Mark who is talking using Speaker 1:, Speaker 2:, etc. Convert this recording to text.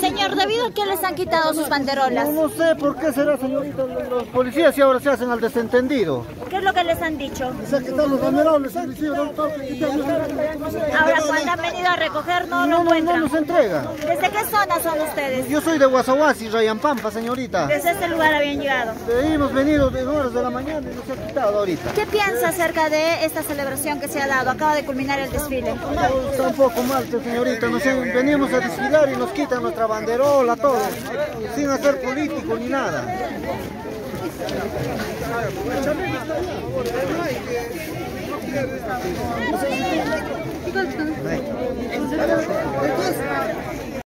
Speaker 1: Señor. Señor, ¿debido a que les han quitado sus banderolas?
Speaker 2: No, no sé por qué será, señorita, los, policías y ahora se hacen al desentendido.
Speaker 1: ¿Qué es lo que les han dicho?
Speaker 2: Se han quitado los banderoles, han no,
Speaker 1: Ahora, cuando han venido a recoger, no lo
Speaker 2: no, no, no
Speaker 1: encuentran.
Speaker 2: nos entregan.
Speaker 1: ¿Desde qué zona son ustedes?
Speaker 2: Yo soy de Guasahuasi, Rayampampa, señorita.
Speaker 1: Desde este lugar habían llegado.
Speaker 2: Eh, Hemos venido de horas de la mañana y nos han quitado ahorita.
Speaker 1: ¿Qué piensa acerca de esta celebración que se ha dado? Acaba de culminar el desfile.
Speaker 2: Está un poco mal, señorita. Nos venimos a desfilar y nos quitan nuestra banderola, todo, sin hacer político ni nada.